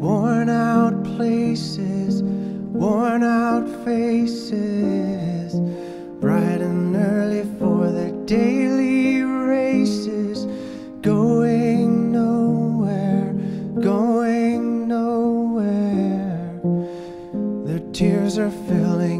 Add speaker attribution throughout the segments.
Speaker 1: worn out places, worn out faces, bright and early for the daily races, going nowhere, going nowhere. Their tears are filling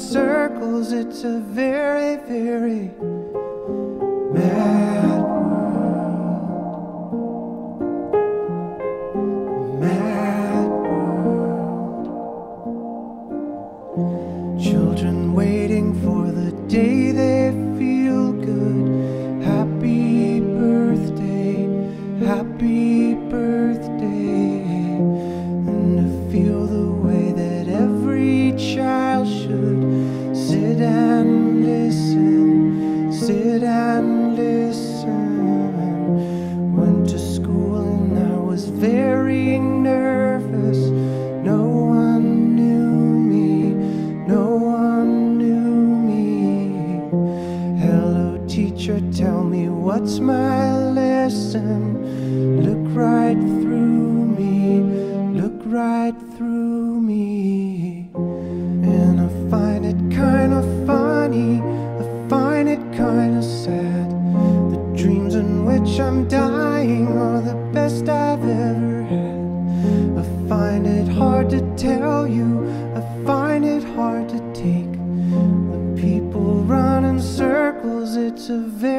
Speaker 1: circles, it's a very, very mad world. Mad world. Children waiting for the day they no one knew me. Hello, teacher, tell me what's my lesson. Look right through me, look right through me. And I find it kinda funny, I find it kinda sad. The dreams in which I'm dying are the best I've ever had. I find it hard to tell you, The